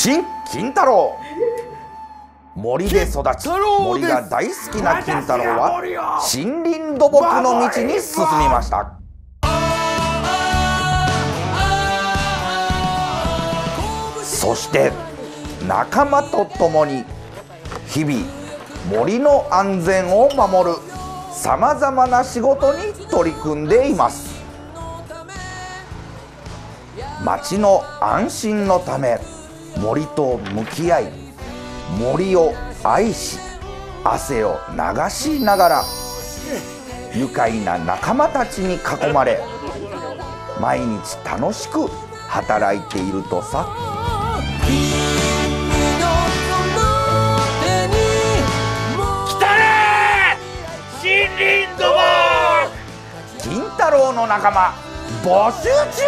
新金太郎。森で育ち森が大好きな金太郎は森林土木の道に進みました。そして仲間と共に日々森の安全を守るさまざまな仕事に取り組んでいます。町の安心のため森と向き合い森を愛し汗を流しながら愉快な仲間たちに囲まれ毎日楽しく働いているとさ。来たね!森林土木!金太郎の仲間募集中